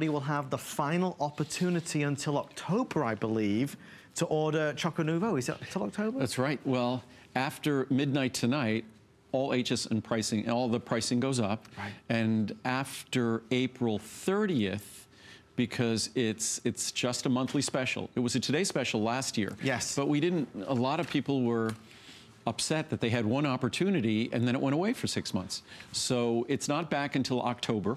will have the final opportunity until October, I believe, to order Choco Nuvo. Is it until October? That's right. Well, after midnight tonight, all HSN pricing, all the pricing goes up. Right. And after April 30th, because it's it's just a monthly special. It was a Today special last year. Yes. But we didn't, a lot of people were upset that they had one opportunity and then it went away for six months. So it's not back until October.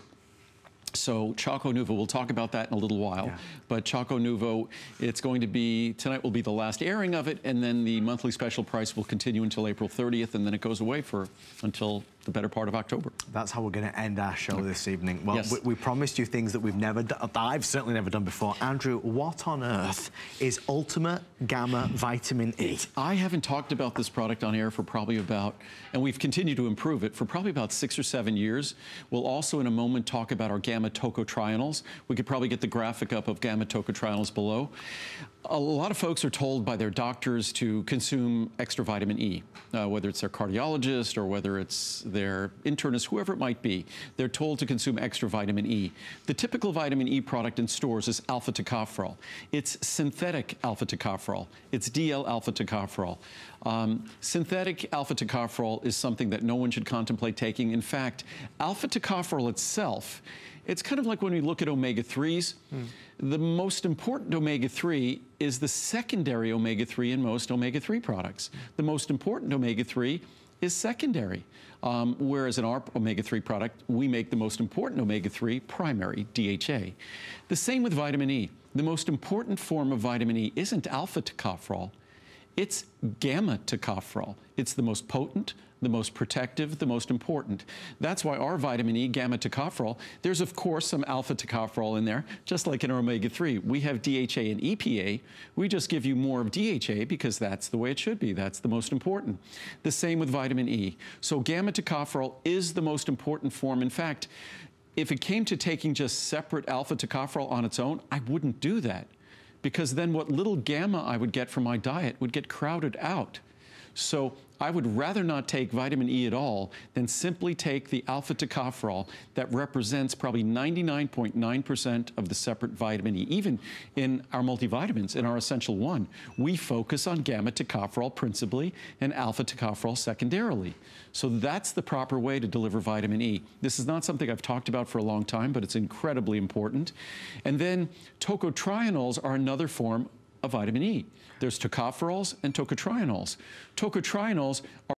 So Choco Nuvo, we'll talk about that in a little while. Yeah. But Choco Nuvo, it's going to be, tonight will be the last airing of it, and then the monthly special price will continue until April 30th, and then it goes away for until the better part of October. That's how we're going to end our show this evening. Well, Yes. we, we promised you things that we've never done, that I've certainly never done before. Andrew, what on earth is Ultimate Gamma Vitamin E? I haven't talked about this product on air for probably about, and we've continued to improve it for probably about six or seven years. We'll also in a moment talk about our gamma tocotrienols. We could probably get the graphic up of gamma tocotrienols below. A lot of folks are told by their doctors to consume extra vitamin E, uh, whether it's their cardiologist or whether it's their internist, whoever it might be. They're told to consume extra vitamin E. The typical vitamin E product in stores is alpha tocopherol. It's synthetic alpha tocopherol. It's DL alpha tocopherol. Um, synthetic alpha tocopherol is something that no one should contemplate taking. In fact, alpha tocopherol itself, it's kind of like when we look at omega-3s. The most important omega-3 is the secondary omega-3 in most omega-3 products. The most important omega-3 is secondary. Um, whereas in our omega-3 product, we make the most important omega-3 primary, DHA. The same with vitamin E. The most important form of vitamin E isn't alpha tocopherol, it's gamma tocopherol. It's the most potent, the most protective, the most important. That's why our vitamin E, gamma tocopherol, there's of course some alpha tocopherol in there, just like in our omega-3. We have DHA and EPA. We just give you more of DHA because that's the way it should be. That's the most important. The same with vitamin E. So gamma tocopherol is the most important form. In fact, if it came to taking just separate alpha tocopherol on its own, I wouldn't do that because then what little gamma I would get from my diet would get crowded out. So I would rather not take vitamin E at all than simply take the alpha tocopherol that represents probably 99.9% of the separate vitamin E. Even in our multivitamins, in our Essential One, we focus on gamma tocopherol principally and alpha tocopherol secondarily. So that's the proper way to deliver vitamin E. This is not something I've talked about for a long time, but it's incredibly important. And then tocotrienols are another form of vitamin E. There's tocopherols and tocotrienols. Tocotrienols are